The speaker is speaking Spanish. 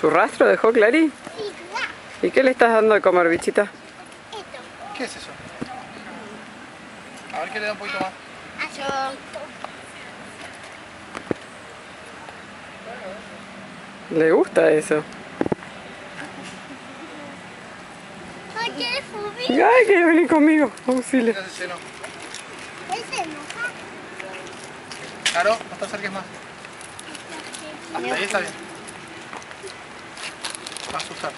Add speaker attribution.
Speaker 1: ¿Su rastro dejó Clary?
Speaker 2: Sí,
Speaker 1: ¿Y qué le estás dando de comer, bichita?
Speaker 2: Esto.
Speaker 3: ¿Qué es eso? A ver que le da un poquito más.
Speaker 1: Le gusta eso.
Speaker 2: Ay, qué
Speaker 1: quiere venir conmigo. Auxilio.
Speaker 3: Ese. Claro, no te acerques más. Ahí está bien. Va a asustar.